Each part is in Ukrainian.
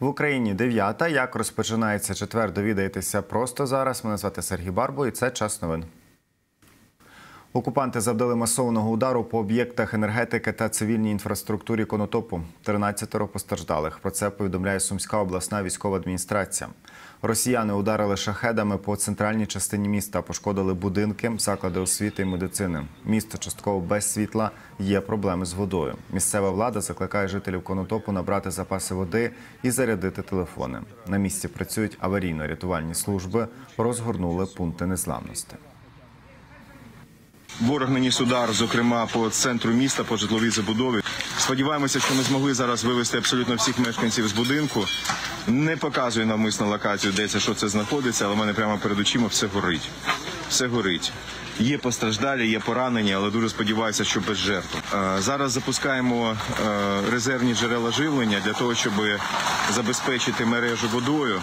В Україні дев'ята. Як розпочинається четвер, довідаєтеся просто зараз. Мене звати Сергій Барбо, і це час новин. Окупанти завдали масованого удару по об'єктах енергетики та цивільній інфраструктурі Конотопу. 13 постраждалих. Про це повідомляє Сумська обласна військова адміністрація. Росіяни ударили шахедами по центральній частині міста, пошкодили будинки, заклади освіти і медицини. Місто частково без світла. Є проблеми з водою. Місцева влада закликає жителів Конотопу набрати запаси води і зарядити телефони. На місці працюють аварійно-рятувальні служби, розгорнули пункти незламності. Ворог наніс удар, зокрема по центру міста, по житловій забудові. Сподіваємося, що ми змогли зараз вивести абсолютно всіх мешканців з будинку. Не показую навмисно локацію, де це що це знаходиться, але в мене прямо перед очима все горить. Все горить. Є постраждалі, є поранені, але дуже сподіваюся, що без жертв. Е, Зараз запускаємо е, резервні джерела живлення для того, щоб забезпечити мережу водою,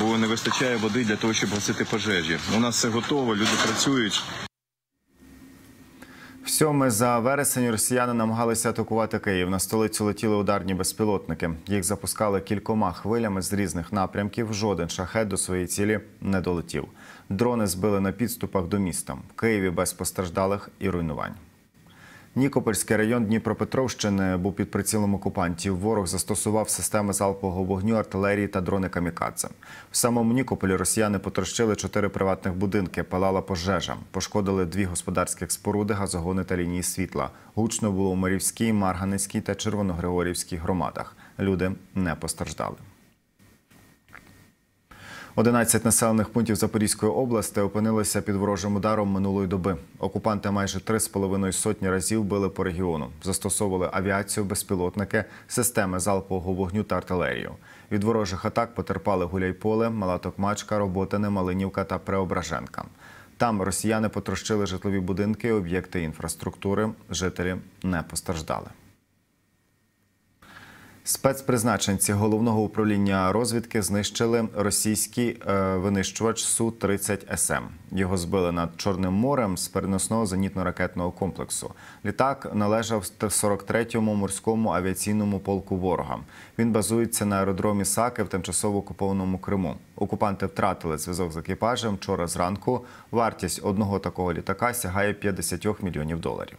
бо не вистачає води для того, щоб гасити пожежі. У нас все готово, люди працюють. В сьоме за вересень росіяни намагалися атакувати Київ. На столицю летіли ударні безпілотники. Їх запускали кількома хвилями з різних напрямків. Жоден шахет до своєї цілі не долетів. Дрони збили на підступах до міста. В Києві без постраждалих і руйнувань. Нікопольський район Дніпропетровщини був під прицілом окупантів. Ворог застосував системи залпового вогню, артилерії та дрони камікадзе. В самому Нікополі росіяни потрощили чотири приватних будинки, палала пожежа. Пошкодили дві господарських споруди, газогони та лінії світла. Гучно було у Марівській, Марганецькій та Червоногригорівській громадах. Люди не постраждали. 11 населених пунктів Запорізької області опинилися під ворожим ударом минулої доби. Окупанти майже три з половиною сотні разів били по регіону. Застосовували авіацію, безпілотники, системи залпового вогню та артилерію. Від ворожих атак потерпали Гуляйполе, Мала Токмачка, Роботине, Малинівка та Преображенка. Там росіяни потрощили житлові будинки, об'єкти інфраструктури. Жителі не постраждали. Спецпризначенці головного управління розвідки знищили російський е, винищувач су 30 СМ. Його збили над Чорним морем з переносного зенітно-ракетного комплексу. Літак належав 43-му морському авіаційному полку ворога. Він базується на аеродромі Саки в тимчасово окупованому Криму. Окупанти втратили зв'язок з екіпажем вчора зранку. Вартість одного такого літака сягає 50 мільйонів доларів.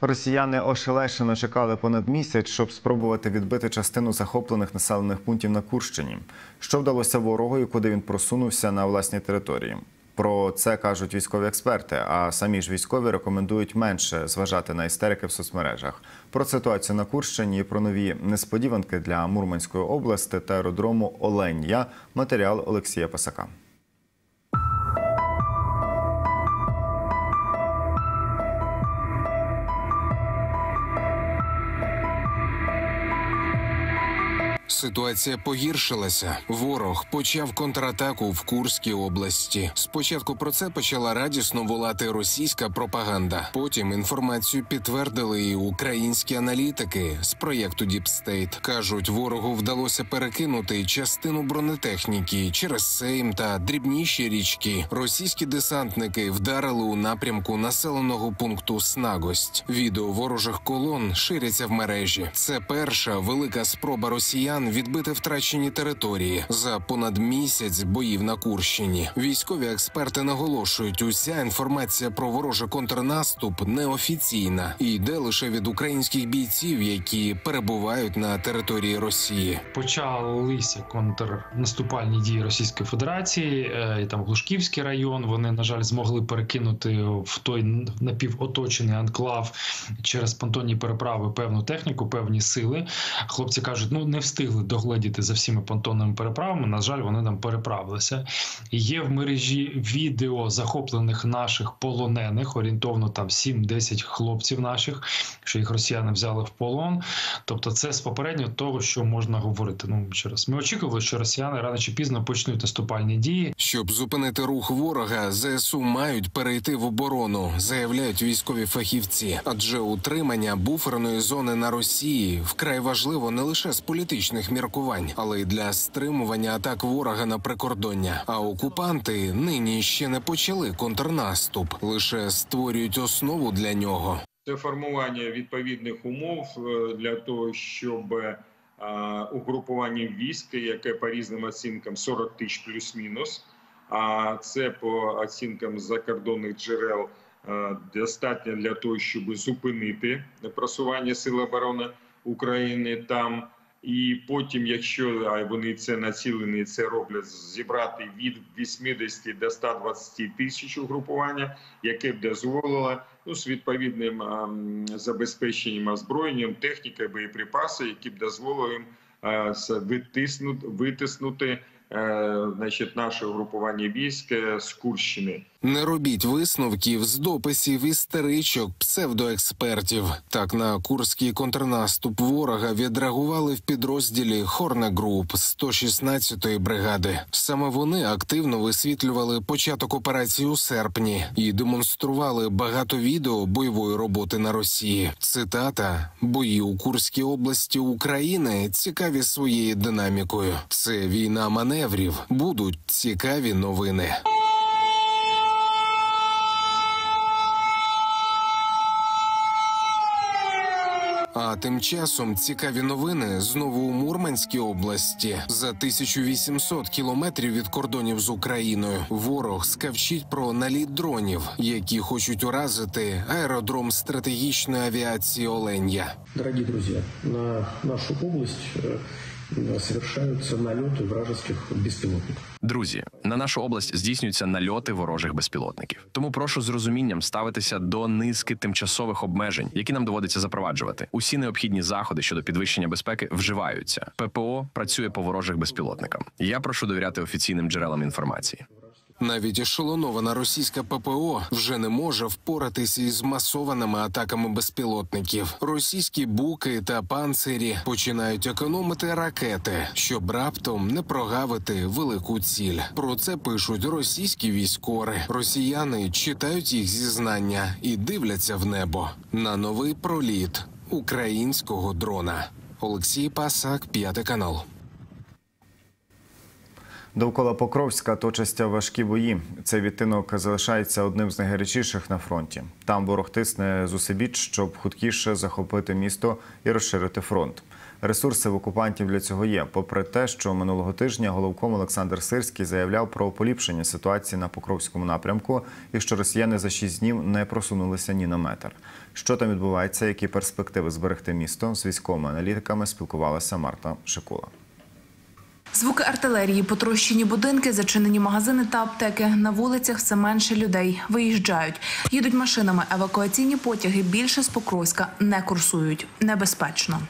Росіяни ошелешено чекали понад місяць, щоб спробувати відбити частину захоплених населених пунктів на Курщині. Що вдалося ворогу і куди він просунувся на власній території? Про це кажуть військові експерти. А самі ж військові рекомендують менше зважати на істерики в соцмережах. Про ситуацію на Курщині і про нові несподіванки для Мурманської області та аеродрому Оленя. Матеріал Олексія Пасака. Ситуація погіршилася. Ворог почав контратаку в Курській області. Спочатку про це почала радісно волати російська пропаганда. Потім інформацію підтвердили і українські аналітики з проєкту State. кажуть, ворогу вдалося перекинути частину бронетехніки через Сейм та дрібніші річки. Російські десантники вдарили у напрямку населеного пункту Снагость. Відео ворожих колон ширяться в мережі. Це перша велика спроба росіян росіян відбити втрачені території за понад місяць боїв на Курщині. Військові експерти наголошують, уся інформація про ворожий контрнаступ неофіційна і йде лише від українських бійців, які перебувають на території Росії. почалися контрнаступальні дії Російської Федерації, е, і там Глушківський район. Вони на жаль змогли перекинути в той напівоточений анклав через понтонні переправи певну техніку, певні сили. Хлопці кажуть, ну не встигли догледіти за всіма понтонними переправами. На жаль, вони там переправилися. Є в мережі відео захоплених наших полонених, орієнтовно там 7-10 хлопців наших, що їх росіяни взяли в полон. Тобто, це з попередньо того, що можна говорити. Ну ще раз, ми очікували, що росіяни рано чи пізно почнуть наступальні дії. Щоб зупинити рух ворога, ЗСУ мають перейти в оборону, заявляють військові фахівці. Адже утримання буферної зони на Росії вкрай важливо не лише з політичних міркувань, але й для стримування атак ворога на прикордоння. А окупанти нині ще не почали контрнаступ, лише створюють основу для нього. Це формування відповідних умов е, для того, щоб е, угрупування військ, яке по різним оцінкам 40 тисяч плюс-мінус. А це по оцінкам закордонних джерел е, достатньо для того, щоб зупинити просування Сил оборони України там. І потім, якщо вони це націлені, це роблять зібрати від 80 до 120 тисяч угрупування, яке б дозволило ну, з відповідним а, забезпеченням озброєнням, технікою, боєприпаси, які б дозволили їм а, витиснути, витиснути значить, наше угрупування військ е, з Курщини. Не робіть висновків з дописів істеричок псевдоекспертів. Так на курський контрнаступ ворога відреагували в підрозділі Хорне Груп 116-ї бригади. Саме вони активно висвітлювали початок операції у серпні і демонстрували багато відео бойової роботи на Росії. Цитата: бої у Курській області України цікаві своєю динамікою. Це війна маневрів. Будуть цікаві новини. А тим часом цікаві новини знову у Мурманській області. За 1800 кілометрів від кордонів з Україною ворог скавчить про наліт дронів, які хочуть уразити аеродром стратегічної авіації Оленя. Дорогие друзья, на нашу область э, нальоти вражеських беспилотников. Друзі, на нашу область здійснюються нальоти ворожих безпілотників. Тому прошу з розумінням ставитися до низки тимчасових обмежень, які нам доводиться запроваджувати. Усі необхідні заходи щодо підвищення безпеки вживаються. ППО працює по ворожих безпілотникам. Я прошу довіряти офіційним джерелам інформації. Навіть ешелонована російська ППО вже не може впоратися із масованими атаками безпілотників. Російські буки та панцирі починають економити ракети, щоб раптом не прогавити велику ціль. Про це пишуть російські військори. Росіяни читають їх зізнання і дивляться в небо на новий проліт українського дрона. Олексій Пасак, п'ятий канал. Довкола Покровська точаться важкі бої. Цей відтинок залишається одним з найгарячіших на фронті. Там ворог тисне зусебіч, щоб хуткіше захопити місто і розширити фронт. Ресурси в окупантів для цього є. Попри те, що минулого тижня головком Олександр Сирський заявляв про поліпшення ситуації на Покровському напрямку і що росіяни за шість днів не просунулися ні на метр. Що там відбувається, які перспективи зберегти місто з військовими аналітиками спілкувалася Марта Шикула. Звуки артилерії, потрощені будинки, зачинені магазини та аптеки. На вулицях все менше людей. Виїжджають. Їдуть машинами. Евакуаційні потяги більше з Покровська не курсують. Небезпечно.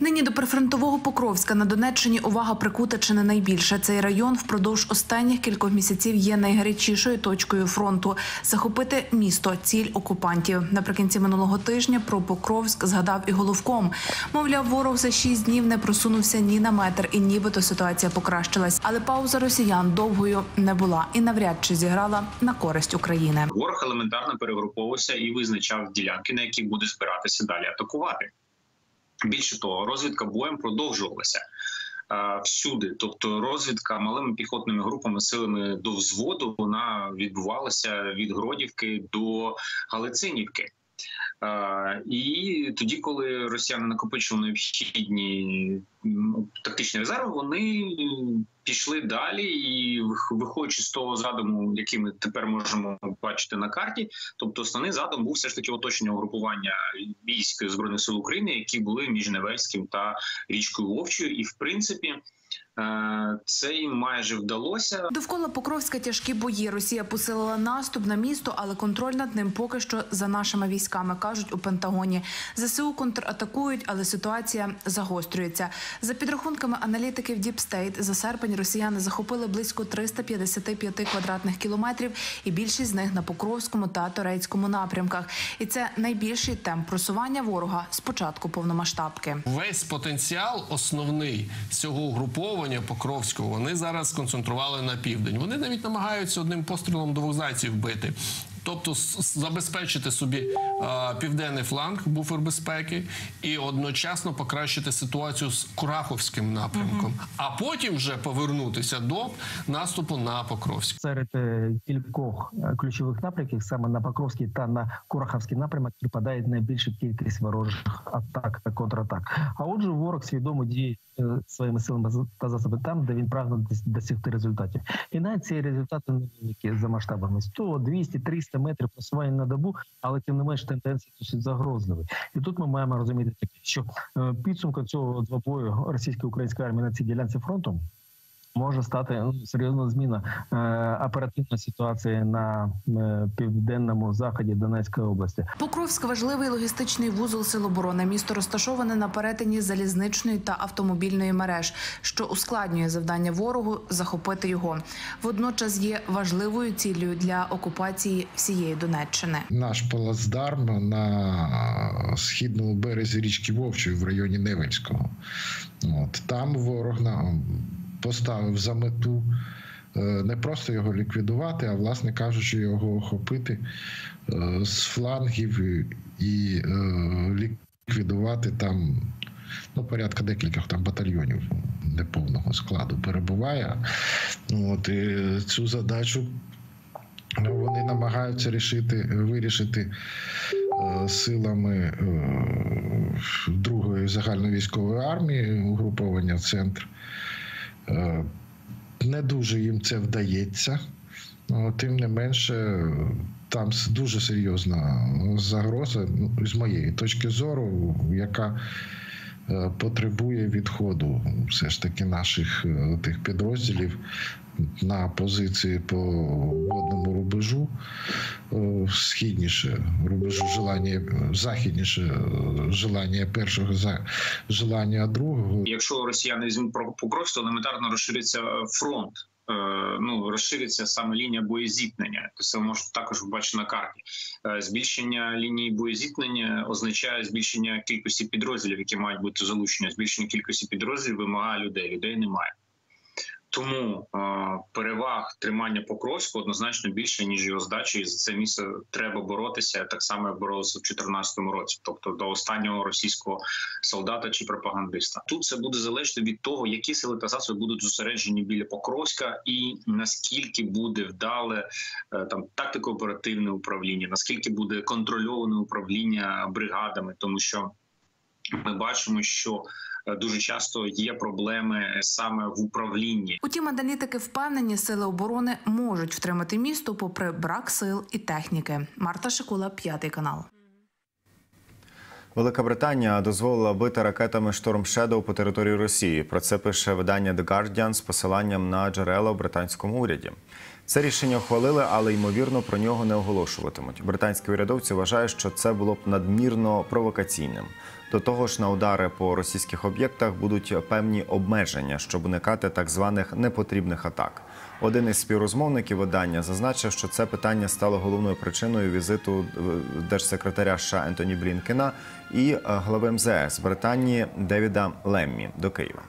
Нині до прифронтового Покровська на Донеччині увага прикута чи не найбільше. Цей район впродовж останніх кількох місяців є найгарячішою точкою фронту. Захопити місто ціль окупантів. Наприкінці минулого тижня про Покровськ згадав і головком. Мовляв, ворог за шість днів не просунувся ні на метр, і нібито ситуація покращилась. Але пауза росіян довгою не була і навряд чи зіграла на користь України. Ворог елементарно перегруповувався і визначав ділянки, на які буде збиратися далі атакувати. Більше того, розвідка боєм продовжувалася. всюди. Тобто, розвідка малими піхотними групами, силами до взводу, вона відбувалася від Гродівки до Галицинівки. І тоді, коли росіяни накопичили необхідні тактичні резерви, вони пішли далі і вих- виходячи з того задуму, який ми тепер можемо бачити на карті, тобто основний задум був все ж таки оточення угрупування військ збройних сил України, які були між Невельським та річкою Вовчою, і в принципі це їм майже вдалося. Довкола Покровська тяжкі бої. Росія посилила наступ на місто, але контроль над ним поки що за нашими військами кажуть у Пентагоні. ЗСУ контратакують, але ситуація загострюється. За підрахунками аналітиків Deep State, за серпень росіяни захопили близько 355 квадратних кілометрів, і більшість з них на Покровському та Торецькому напрямках. І це найбільший темп просування ворога з початку повномасштабки. Весь потенціал основний цього угруповання Покровського вони зараз сконцентрували на південь. Вони навіть намагаються одним пострілом двох зайців бити. Тобто забезпечити собі е, південний фланг, буфер безпеки, і одночасно покращити ситуацію з Кураховським напрямком, а потім вже повернутися до наступу на Покровськ. Серед е, кількох е, ключових напрямків саме на Покровський та на Курахівський напрямок припадає найбільша кількість ворожих атак та контратак. А отже, ворог свідомо діє е, своїми силами та засобами там, де він прагне досягти результатів. І навіть ці результати невеликі за масштабами 100, 200, 300 метрів просування на добу, але тим не менш тенденція досить загрозливі. І тут ми маємо розуміти таке, що підсумка підсумком цього двобою російсько-української армії на цій ділянці фронту може стати ну, серйозна зміна е, оперативної ситуації на е, південному заході Донецької області. Покровськ важливий логістичний вузол Сил оборони. Місто розташоване на перетині залізничної та автомобільної мереж, що ускладнює завдання ворогу захопити його. Водночас є важливою ціллю для окупації всієї Донеччини. наш плацдарм на східному березі річки Вовчої в районі Невельського. От там ворог нам поставив за мету е, не просто його ліквідувати, а власне кажучи, його охопити е, з флангів і- е, ліквідувати там. Ну, порядка декількох там батальйонів неповного складу перебуває. От і цю задачу Вони намагаються рішити, вирішити силами е, другої загальновійськової армії угруповання центр. Е, Не дуже їм це вдається. Ну, Тим не менше, там дуже серйозна загроза, ну, з моєї точки зору, яка е, потребує відходу все ж таки наших е, тих підрозділів на позиції по водному рубежу е, східніше рубежу желання, західніше е, желання першого желання другого. Якщо росіяни візьмуть Покровськ, то елементарно розшириться фронт. Е, Ну розшириться саме лінія боєзіткнення. Це ви можете також побачити на карті. Збільшення лінії боєзіткнення означає збільшення кількості підрозділів, які мають бути залучені. Збільшення кількості підрозділів вимагає людей. Людей немає. Тому переваг тримання Покровську однозначно більше ніж його здачі. І за це місце треба боротися так само, як боролися в 2014 році, тобто до останнього російського солдата чи пропагандиста. Тут це буде залежати від того, які сили та засоби будуть зосереджені біля Покровська, і наскільки буде вдале е, там тактико-оперативне управління, наскільки буде контрольоване управління бригадами, тому що ми бачимо, що е, дуже часто є проблеми саме в управлінні. Утім, аналітики впевнені, сили оборони можуть втримати місто попри брак сил і техніки. Марта Шикула, п'ятий канал. Велика Британія дозволила бити ракетами Шторм Shadow по території Росії. Про це пише видання The Guardian з посиланням на джерела в британському уряді. Це рішення ухвалили, але ймовірно про нього не оголошуватимуть. Британські урядовці вважають, що це було б надмірно провокаційним. До того ж, на удари по російських об'єктах будуть певні обмеження, щоб уникати так званих непотрібних атак. Один із співрозмовників видання зазначив, що це питання стало головною причиною візиту е, держсекретаря США Ентоні Блінкена і е, глави МЗС Британії Девіда Леммі до Києва.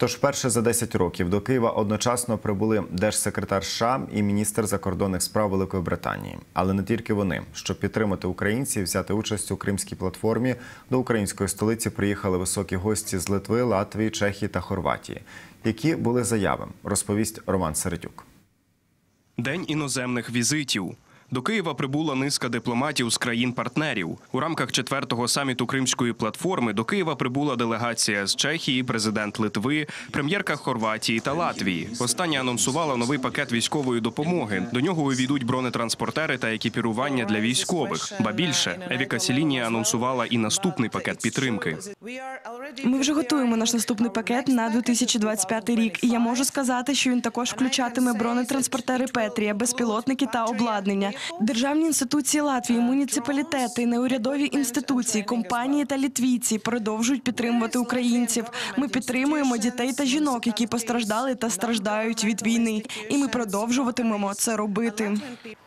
Тож вперше за 10 років до Києва одночасно прибули держсекретар США і міністр закордонних справ Великої Британії. Але не тільки вони. Щоб підтримати українців, і взяти участь у кримській платформі, до української столиці приїхали високі гості з Литви, Латвії, Чехії та Хорватії. Які були заяви, розповість Роман Середюк. День іноземних візитів. До Києва прибула низка дипломатів з країн-партнерів. У рамках четвертого саміту Кримської платформи до Києва прибула делегація з Чехії, президент Литви, прем'єрка Хорватії та Латвії. Остання анонсувала новий пакет військової допомоги. До нього увійдуть бронетранспортери та екіпірування для військових. Ба більше Евіка Сілінія анонсувала і наступний пакет підтримки. Ми вже готуємо наш наступний пакет на 2025 рік. І я можу сказати, що він також включатиме бронетранспортери Петрія, безпілотники та обладнання. Державні інституції Латвії, муніципалітети, неурядові інституції, компанії та літвійці продовжують підтримувати українців. Ми підтримуємо дітей та жінок, які постраждали та страждають від війни. І ми продовжуватимемо це робити.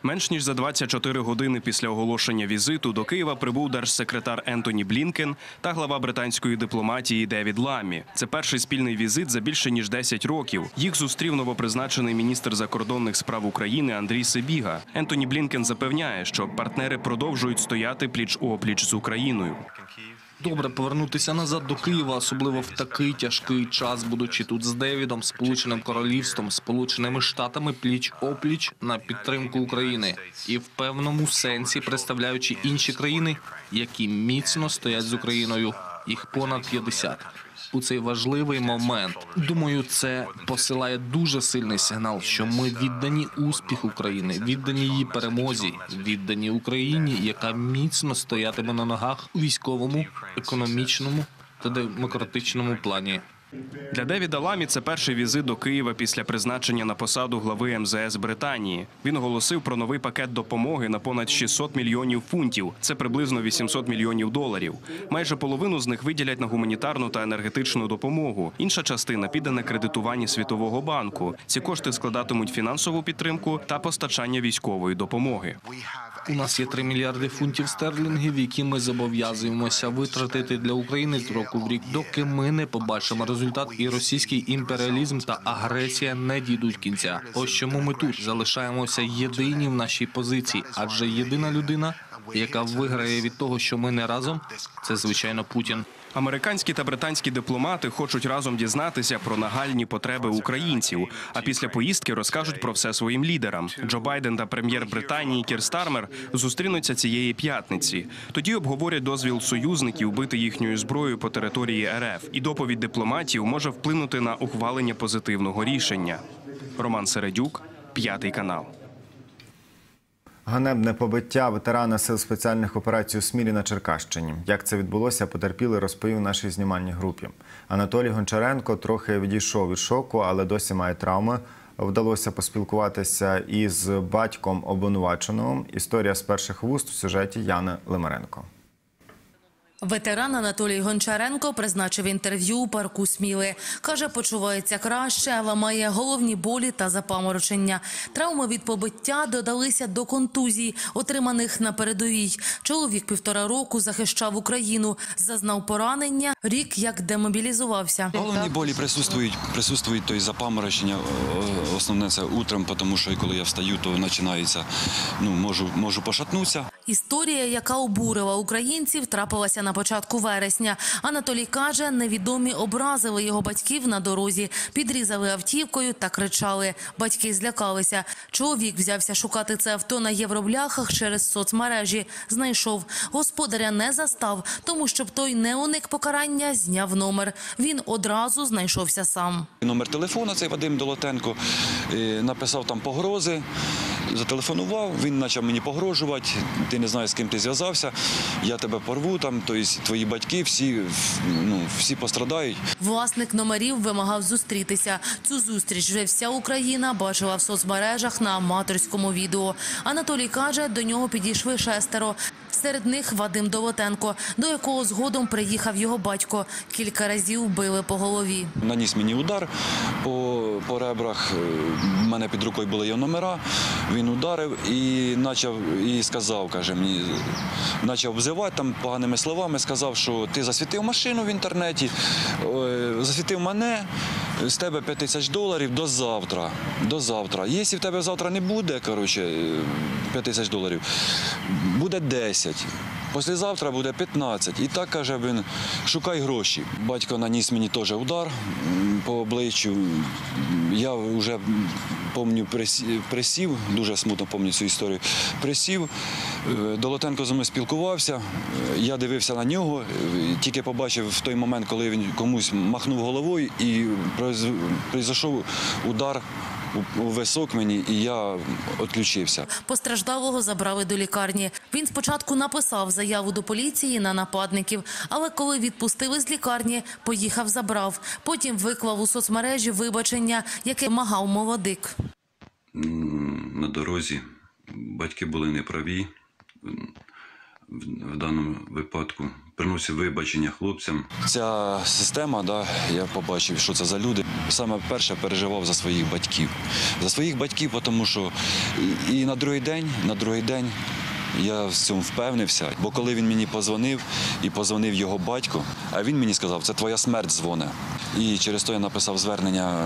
Менш ніж за 24 години після оголошення візиту до Києва прибув держсекретар Ентоні Блінкен та глава британської дипломатії Девід Ламі. Це перший спільний візит за більше ніж 10 років. Їх зустрів новопризначений міністр закордонних справ України Андрій Сибіга. Ентоні Блінкен запевняє, що партнери продовжують стояти пліч опліч з Україною. Добре повернутися назад до Києва, особливо в такий тяжкий час, будучи тут з Девідом, Сполученим Королівством, Сполученими Штатами пліч опліч на підтримку України і в певному сенсі представляючи інші країни, які міцно стоять з Україною. Їх понад 50. У цей важливий момент. Думаю, це посилає дуже сильний сигнал, що ми віддані успіху України, віддані її перемозі, віддані Україні, яка міцно стоятиме на ногах у військовому, економічному та демократичному плані. Для Девіда Ламі це перший візит до Києва після призначення на посаду глави МЗС Британії. Він оголосив про новий пакет допомоги на понад 600 мільйонів фунтів. Це приблизно 800 мільйонів доларів. Майже половину з них виділять на гуманітарну та енергетичну допомогу. Інша частина піде на кредитування Світового банку. Ці кошти складатимуть фінансову підтримку та постачання військової допомоги. У нас є 3 мільярди фунтів стерлінгів, які ми зобов'язуємося витратити для України з року в рік, доки ми не побачимо результат, і російський імперіалізм та агресія не дійдуть кінця. Ось чому ми тут залишаємося єдині в нашій позиції, адже єдина людина, яка виграє від того, що ми не разом, це звичайно Путін. Американські та британські дипломати хочуть разом дізнатися про нагальні потреби українців. А після поїздки розкажуть про все своїм лідерам. Джо Байден та прем'єр Британії Кір Стармер зустрінуться цієї п'ятниці. Тоді обговорять дозвіл союзників бити їхньою зброєю по території РФ. І доповідь дипломатів може вплинути на ухвалення позитивного рішення. Роман Середюк, п'ятий канал. Ганебне побиття ветерана сил спеціальних операцій у Смілі на Черкащині. Як це відбулося, потерпіли, розповів нашій знімальній групі. Анатолій Гончаренко трохи відійшов від шоку, але досі має травми. Вдалося поспілкуватися із батьком обвинуваченого. Історія з перших вуст в сюжеті Яни Лимаренко. Ветеран Анатолій Гончаренко призначив інтерв'ю у парку Сміли. Каже, почувається краще, але має головні болі та запаморочення. Травми від побиття додалися до контузій, отриманих на передовій. Чоловік півтора року захищав Україну, зазнав поранення, рік як демобілізувався. Головні болі присутствують, присутствують то і запаморочення. Основне це утром, тому що коли я встаю, то починається, ну, можу, можу пошатнутися. Історія, яка обурила українців, трапилася на початку вересня. Анатолій каже, невідомі образили його батьків на дорозі, підрізали автівкою та кричали. Батьки злякалися. Чоловік взявся шукати це авто на євробляхах через соцмережі. Знайшов. Господаря не застав, тому щоб той не уник покарання, зняв номер. Він одразу знайшовся сам. Номер телефона цей Вадим Долотенко е, написав там погрози. Зателефонував, він почав мені погрожувати. Ти не знаєш, з ким ти зв'язався. Я тебе порву там. Тобто твої батьки всі ну всі пострадають. Власник номерів вимагав зустрітися. Цю зустріч вже вся Україна бачила в соцмережах на аматорському відео. Анатолій каже, до нього підійшли шестеро. Серед них Вадим Долотенко, до якого згодом приїхав його батько. Кілька разів били по голові. Наніс мені удар по, по ребрах. У мене під рукою були його номера. Він ударив і почав і сказав, каже мені, почав обзивати там поганими словами. Сказав, що ти засвітив машину в інтернеті, е, засвітив мене. З тебе 5 тисяч доларів до завтра. До завтра. Якщо в тебе завтра не буде, коротше, 5 тисяч доларів, буде 10. Післязавтра буде 15. І так каже він, шукай гроші. Батько наніс мені теж удар по обличчю. Я вже присі- присів, дуже смутно пам'ятаю цю історію. Присів, е, Долотенко зі мною спілкувався. е, Я дивився на нього, е, тільки побачив в той момент, коли він комусь махнув головою і произ- удар у- висок мені, і я відключився. Постраждалого забрали до лікарні. Він спочатку написав заяву до поліції на нападників, але коли відпустили з лікарні, поїхав забрав. Потім виклав у соцмережі вибачення, яке вимагав молодик. На дорозі. Батьки були неправі в даному випадку. Приносив вибачення хлопцям. Ця система, да, я побачив, що це за люди. Саме перше переживав за своїх батьків. За своїх батьків, тому що і, на другий день, на другий день я в цьому впевнився. Бо коли він мені позвонив і позвонив його батько, а він мені сказав, це твоя смерть дзвоне. І через то я написав звернення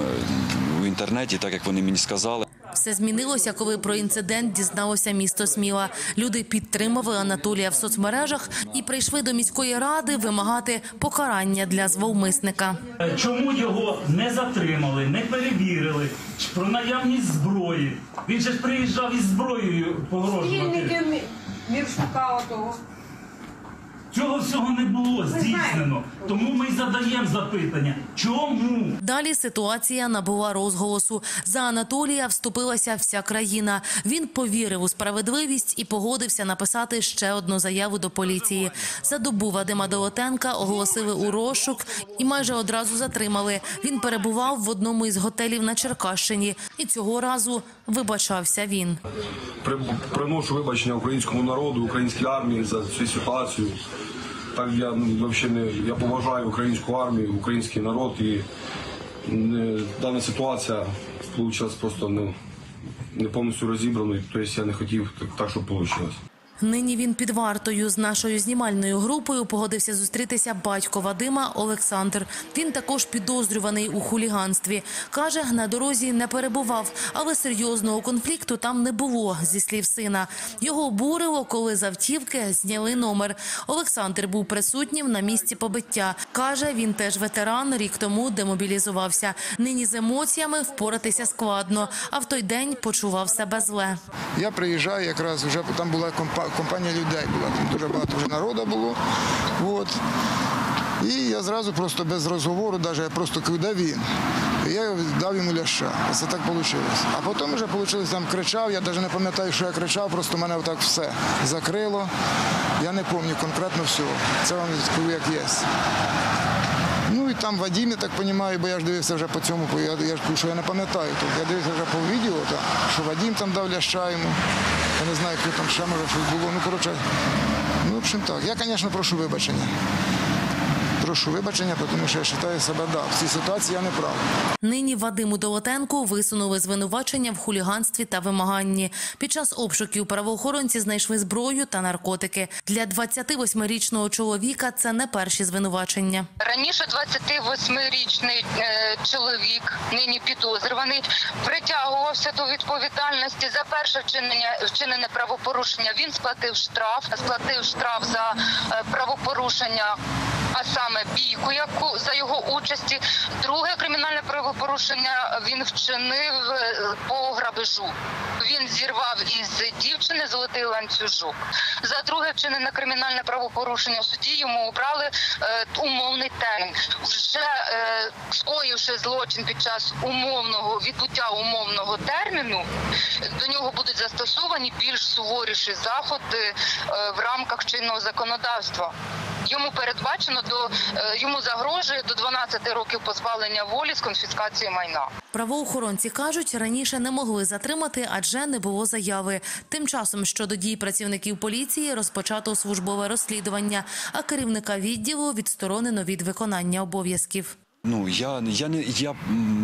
в інтернеті, так як вони мені сказали. Все змінилося, коли про інцидент дізналося місто Сміла. Люди підтримали Анатолія в соцмережах і прийшли до міської ради вимагати покарання для зловмисника. Чому його не затримали, не перевірили про наявність зброї? Він же ж приїжджав із зброєю погрожувати. Спільники Міршука отого. Цього всього не було здійснено. Тому ми й задаємо запитання. Чому? Далі ситуація набула розголосу. За Анатолія вступилася вся країна. Він повірив у справедливість і погодився написати ще одну заяву до поліції. За добу Вадима Долотенка оголосили у розшук і майже одразу затримали. Він перебував в одному із готелів на Черкащині, і цього разу вибачався він. Приношу вибачення українському народу, українській армії за цю ситуацію. Так я ну, взагалі не я поважаю українську армію, український народ і не, дана ситуація вийшла просто ну, не повністю розібраною. Тобто я не хотів так, так щоб вийшло. Нині він під вартою з нашою знімальною групою погодився зустрітися батько Вадима Олександр. Він також підозрюваний у хуліганстві. Каже, на дорозі не перебував, але серйозного конфлікту там не було, зі слів сина. Його обурило, коли з автівки зняли номер. Олександр був присутнім на місці побиття. Каже, він теж ветеран, рік тому демобілізувався. Нині з емоціями впоратися складно, а в той день почував себе зле. Я приїжджаю, якраз вже там була компа- компанія людей, була там дуже багато вже народу було. От. І я зразу просто без розговору, навіть я просто де він. І я дав йому ляща. Це так вийшло. А потім вже вийшло, там кричав, я навіть не пам'ятаю, що я кричав, просто мене отак все закрило. Я не пам'ятаю конкретно всього. Це вам скажу, як є. Ну і там Вадим, я так розумію, бо я ж дивився вже по цьому, я, я що я не пам'ятаю. Тобто я дивився вже по відео, так, що Вадим там дав ляща йому. Я не знаю, хто там ще може щось було. Ну, коротше, ну, в общем так. Я, звісно, прошу вибачення. Прошу вибачення, тому що я вважаю себе, да, в цій ситуації я не прав. Нині Вадиму Долотенку висунули звинувачення в хуліганстві та вимаганні. Під час обшуків правоохоронці знайшли зброю та наркотики. Для 28-річного чоловіка це не перші звинувачення. Раніше 28-річний е, чоловік, нині підозрюваний, притягувався до відповідальності за перше вчинення вчинене правопорушення. Він сплатив штраф, сплатив штраф за е, правопорушення. А саме бійку, яку за його участі, друге кримінальне правопорушення він вчинив е, по грабежу. Він зірвав із дівчини золотий ланцюжок. За друге вчинене кримінальне правопорушення в суді йому обрали е, умовний термін. Вже е, скоївши злочин під час умовного відбуття умовного терміну, до нього будуть застосовані більш суворіші заходи е, в рамках чинного законодавства. Йому передбачено до е, йому загрожує до 12 років позбавлення волі з конфіскацією майна. Правоохоронці кажуть, раніше не могли затримати, адже не було заяви. Тим часом щодо дій працівників поліції розпочато службове розслідування, а керівника відділу відсторонено від виконання обов'язків. Ну я я не я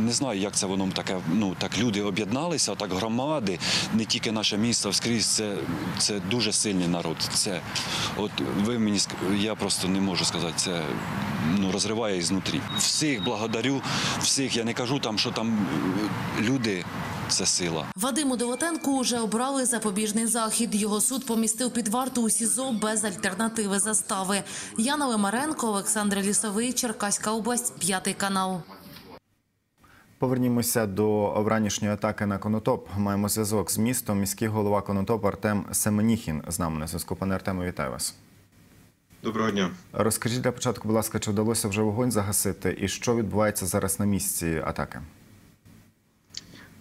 не знаю, як це воно таке. Ну так люди об'єдналися, так громади, не тільки наше місто скрізь. Це, це дуже сильний народ. Це от ви мені я просто не можу сказати. Це ну розриває ізнутрі. Всіх благодарю, всіх. Я не кажу там, що там люди це сила. Вадиму Долотенку уже обрали запобіжний захід. Його суд помістив під варту у СІЗО без альтернативи застави. Яна Лимаренко, Олександр Лісовий, Черкаська область, п'ятий канал. Повернімося до вранішньої атаки на Конотоп. Маємо зв'язок з містом. Міський голова Конотоп Артем Семеніхін з нами на зв'язку. Пане Артему, вітаю вас. Доброго дня. Розкажіть для початку, будь ласка, чи вдалося вже вогонь загасити, і що відбувається зараз на місці атаки?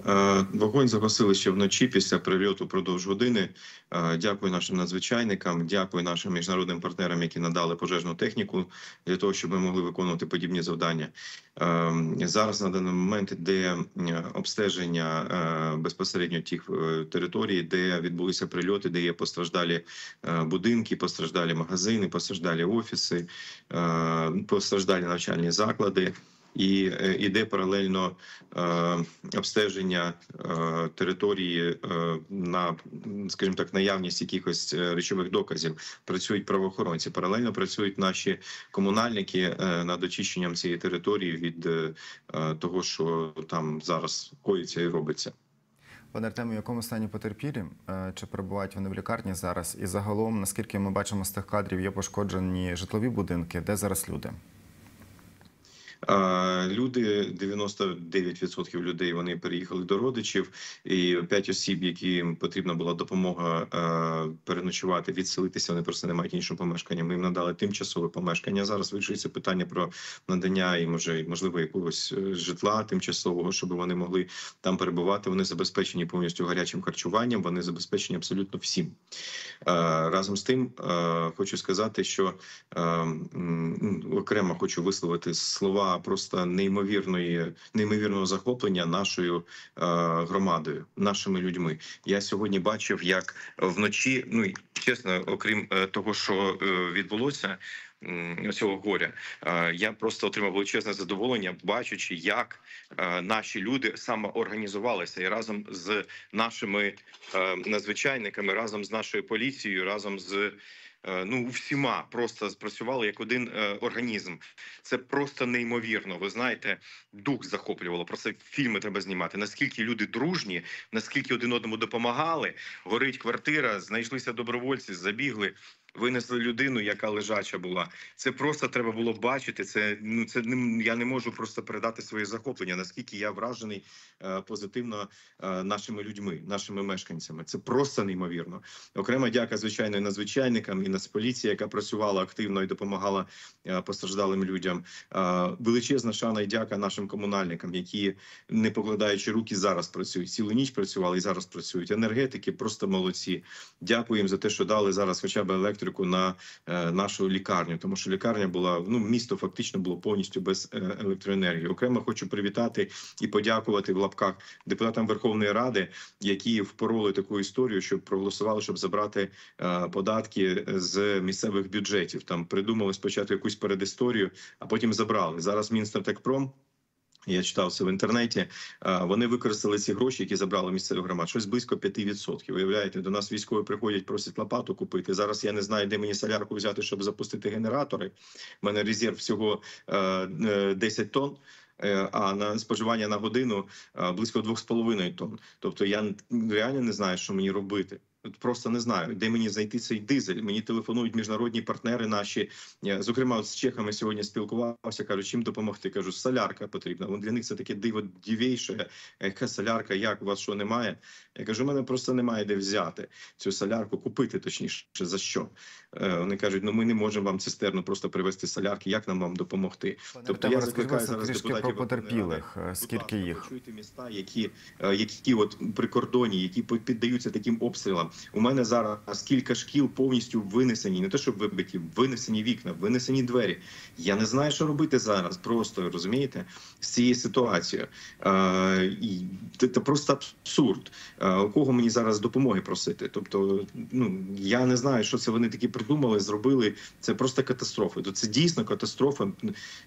Е, Вогонь загасили ще вночі після прильоту продовж години. Е, Дякую нашим надзвичайникам, дякую нашим міжнародним партнерам, які надали пожежну техніку для того, щоб ми могли виконувати подібні завдання. Е, Зараз на даний момент йде е, обстеження безпосередньо тих територій, де відбулися прильоти, де є постраждалі будинки, постраждалі магазини, постраждалі офіси, постраждалі навчальні заклади. І е, іде паралельно е, обстеження е, території на, скажімо так, наявність якихось речових доказів. Працюють правоохоронці. Паралельно працюють наші комунальники над очищенням цієї території від того, що там зараз коїться і робиться. Пане Артему, в якому стані потерпілі? Чи перебувають вони в лікарні зараз? І загалом, наскільки ми бачимо з тих кадрів, є пошкоджені житлові будинки, де зараз люди? Люди, 99% людей, вони переїхали до родичів, і 5 осіб, яким потрібна була допомога переночувати, відселитися. Вони просто не мають іншого помешкання. Ми їм надали тимчасове помешкання. Зараз вирішується питання про надання їм може можливо якогось е, житла тимчасового, щоб вони могли там перебувати. Вони забезпечені повністю гарячим харчуванням. Вони забезпечені абсолютно всім. Разом з тим, хочу сказати, що окремо хочу висловити слова просто неймовірної, неймовірного захоплення нашою е, громадою, нашими людьми. Я сьогодні бачив, як вночі, ну чесно, окрім е, того, що е, відбулося. Цього горя Е, я просто отримав величезне задоволення, бачачи, як наші люди самоорганізувалися і разом з нашими надзвичайниками, разом з нашою поліцією, разом з ну всіма просто спрацювали як один е, організм. Це просто неймовірно. Ви знаєте, дух захоплювало. Про це фільми треба знімати. Наскільки люди дружні, наскільки один одному допомагали. Горить квартира, знайшлися добровольці, забігли. Винесли людину, яка лежача була. Це просто треба було бачити. Це ну це не я не можу просто передати своє захоплення. Наскільки я вражений е, позитивно е, нашими людьми, нашими мешканцями. Це просто неймовірно. Окрема дяка, звичайно, і надзвичайникам і Нацполіції, яка працювала активно і допомагала е, постраждалим людям. Е, величезна шана і дяка нашим комунальникам, які не покладаючи руки, зараз працюють. Цілу ніч працювали і зараз працюють. Енергетики просто молодці. Дякую їм за те, що дали зараз хоча б електрику на е, нашу лікарню, тому що лікарня була ну місто фактично було повністю без е, електроенергії. Окремо хочу привітати і подякувати в лапках депутатам Верховної Ради, які впороли таку історію, щоб проголосували, щоб забрати е, податки з місцевих бюджетів. Там придумали спочатку якусь передісторію, а потім забрали. Зараз Мінстратекпром я читав це в інтернеті. Вони використали ці гроші, які забрали місцеві громад. Щось близько 5%. Уявляєте, до нас військові приходять, просять лопату купити. Зараз я не знаю, де мені солярку взяти, щоб запустити генератори. У мене резерв всього е, е, 10 тонн. е, А на споживання на годину е, близько 2,5 тонн. Тобто я реально не знаю, що мені робити. Просто не знаю, де мені знайти цей дизель. Мені телефонують міжнародні партнери наші. Зокрема, з чехами сьогодні спілкувався. кажуть, чим допомогти. Кажу, солярка потрібна. Вон для них це таке диво дівейше. Яка солярка? Як у вас що немає? Я кажу, у мене просто немає де взяти цю солярку, купити точніше за що. Е, Вони кажуть, ну ми не можемо вам цистерну просто привезти солярки. Як нам вам допомогти? Тобто я закликаю зараз депутатів про потерпілих. Скільки їх? почуйте міста, які, е, які от прикордонні, які по- піддаються таким обстрілам. У мене зараз кілька шкіл повністю винесені, не те, щоб вибиті, винесені вікна, винесені двері. Я не знаю, що робити зараз. Просто розумієте з цією ситуацією. Е, і це, це просто абсурд. Е, у кого мені зараз допомоги просити? Тобто, ну я не знаю, що це вони такі придумали, зробили. Це просто катастрофа. То це дійсно катастрофа.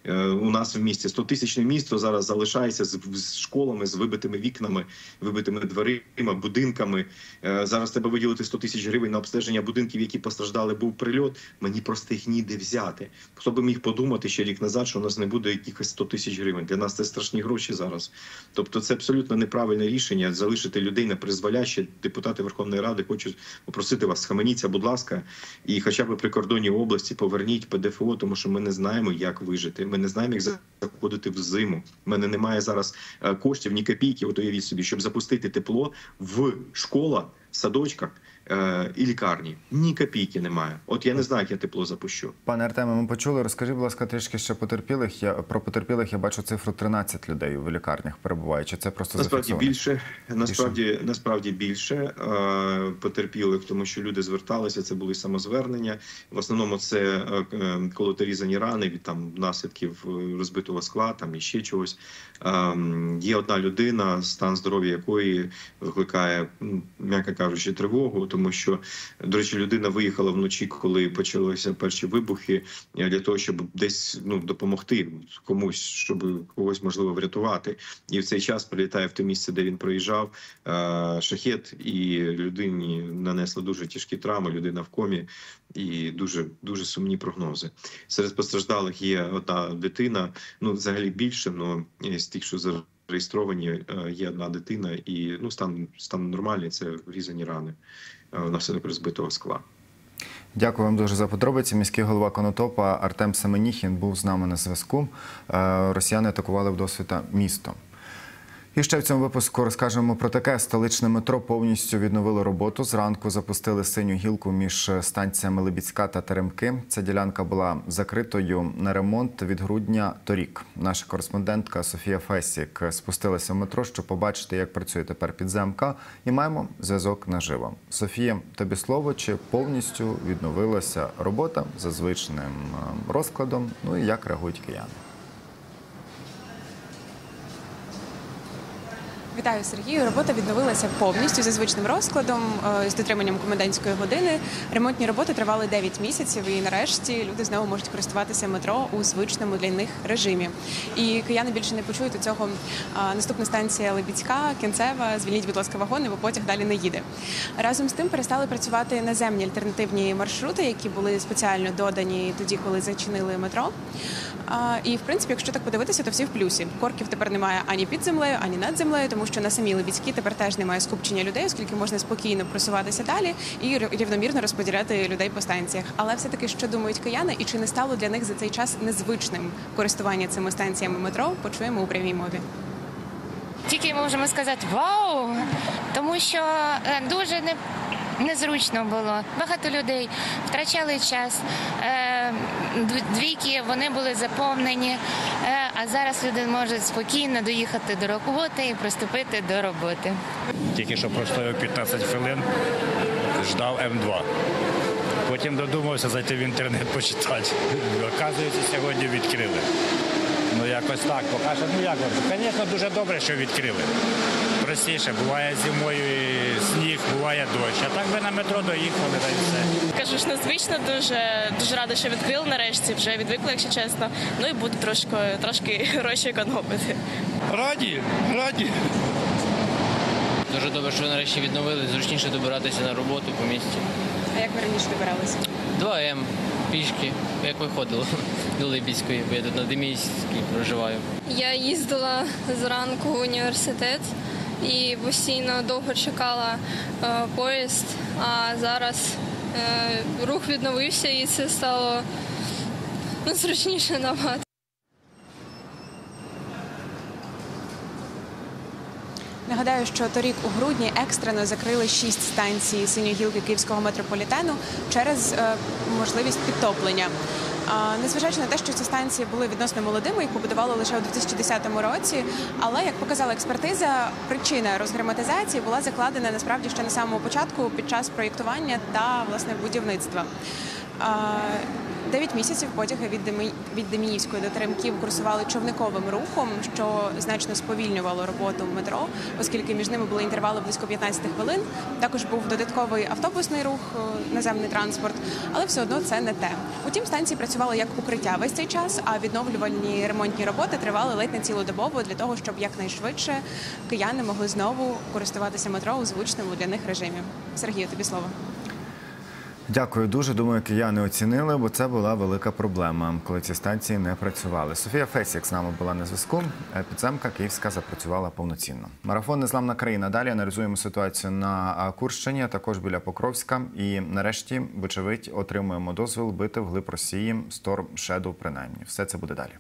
Е, у нас в місті 100 тисячне місто зараз залишається з, з школами, з вибитими вікнами, вибитими дверима, будинками. Е, Зараз треба виділити 100 тисяч гривень на обстеження будинків, які постраждали. Був прильот. Мені просто їх ніде взяти. Хто би міг подумати ще рік назад, що у нас не буде якихось 100 тисяч гривень. Для нас це страшні гроші зараз. Тобто, це абсолютно неправильне рішення залишити людей на призволяще. Депутати Верховної Ради хочуть попросити вас, схаменіться, будь ласка, і хоча б при кордоні області поверніть ПДФО, тому що ми не знаємо, як вижити. Ми не знаємо, як заходити в зиму. У мене немає зараз е, коштів, ні копійки. От уявіть собі, щоб запустити тепло в школах, садочках е, і лікарні. Ні копійки немає. От я не знаю, як я тепло запущу. Пане Артеме, ми почули. Розкажіть, будь ласка, трішки ще потерпілих. Я про потерпілих я бачу цифру 13 людей в лікарнях перебуває. Чи це просто Насправді зафіксовано? більше насправді насправді більше е, потерпілих, тому що люди зверталися. Це були самозвернення. В основному це е, е, колотерізані рани від там наслідків е, розбитого скла, там і ще чогось. Е, є одна людина, стан здоров'я якої викликає, м'яко кажучи, тривогу, тому що до речі, людина виїхала вночі, коли почалися перші вибухи, е, для того, щоб десь ну допомогти комусь, щоб когось можливо врятувати. І в цей час прилітає в те місце, де він проїжджав е, шахет, і людині нанесли дуже тяжкі травми. Людина в комі і дуже дуже сумні прогнози. Серед постраждалих є одна дитина. Ну взагалі більше, але з тих, що зареєстровані, е, є одна дитина, і ну стан стан нормальний. Це врізані рани внаслідок розбитого скла. Дякую вам дуже за подробиці. Міський голова Конотопа Артем Семеніхін був з нами на зв'язку. Е, Росіяни атакували вдосвіта місто. І ще в цьому випуску розкажемо про таке: столичне метро повністю відновило роботу. Зранку запустили синю гілку між станціями Лебідська та Теремки. Ця ділянка була закритою на ремонт від грудня торік. Наша кореспондентка Софія Фесік спустилася в метро, щоб побачити, як працює тепер підземка, і маємо зв'язок наживо. Софія, тобі слово, чи повністю відновилася робота за звичним е, розкладом? Ну і як реагують кияни? Вітаю Сергію. Робота відновилася повністю за звичним розкладом е, з дотриманням комендантської години. Ремонтні роботи тривали 9 місяців, і нарешті люди знову можуть користуватися метро у звичному для них режимі. І кияни більше не почують у цього. Наступна станція Лебідська, кінцева. Звільніть, будь ласка, вагони, бо потяг далі не їде. Разом з тим перестали працювати наземні альтернативні маршрути, які були спеціально додані тоді, коли зачинили метро. А, І в принципі, якщо так подивитися, то всі в плюсі. Корків тепер немає ані під землею, ані над землею, тому що на самій Лебідській тепер теж немає скупчення людей, оскільки можна спокійно просуватися далі і рівномірно розподіляти людей по станціях. Але все таки, що думають кияни, і чи не стало для них за цей час незвичним користування цими станціями метро, почуємо у прямій мові. Тільки можемо сказати вау, тому що е, дуже не. Незручно було. Багато людей втрачали час. Е, Двійки вони були заповнені, е, а зараз люди можуть спокійно доїхати до роботи і приступити до роботи. Тільки що простояв 15 хвилин, ждав М2. Потім додумався зайти в інтернет почитати. Оказується, сьогодні відкрили. Ну якось так. Поки що, ну як, звісно, дуже добре, що відкрили. Простіше, буває зимою і сніг, буває дощ. А так би на метро доїхали, та й все. Кажу ж, незвично дуже дуже рада, що відкрили нарешті. Вже відвикла, якщо чесно. Ну і буду трошки трошки гроші економити. Раді, раді. Дуже добре, що нарешті відновили, зручніше добиратися на роботу по місті. А як ви раніше добиралися? 2М пішки, як виходило до Либідської, бо я тут на Демійській проживаю. Я їздила зранку в університет і постійно довго чекала е, поїзд, а зараз е, рух відновився і це стало ну, зручніше набагато. Нагадаю, що торік у грудні екстрено закрили шість станцій синьої гілки київського метрополітену через е, можливість підтоплення. Незважаючи на те, що ці станції були відносно молодими, їх побудували лише у 2010 році. Але як показала експертиза, причина розгерметизації була закладена насправді ще на самому початку під час проєктування та власне будівництва. А, Дев'ять місяців потяги від Демі... від Деміївської до Теремків курсували човниковим рухом, що значно сповільнювало роботу метро, оскільки між ними були інтервали близько 15 хвилин. Також був додатковий автобусний рух, е, наземний транспорт, але все одно це не те. Утім, станції працювали як укриття весь цей час, а відновлювальні ремонтні роботи тривали ледь не цілодобово для того, щоб якнайшвидше кияни могли знову користуватися метро у звичному для них режимі. Сергію, тобі слово. Дякую дуже. Думаю, кияни оцінили, бо це була велика проблема, коли ці станції не працювали. Софія Фесік з нами була на зв'язку. Е, Підземка Київська запрацювала повноцінно. Марафон Незламна країна. Далі аналізуємо ситуацію на Курщині, а також біля Покровська. І нарешті, вочевидь, отримуємо дозвіл бити вглиб Росії Storm Shadow принаймні. Все це буде далі.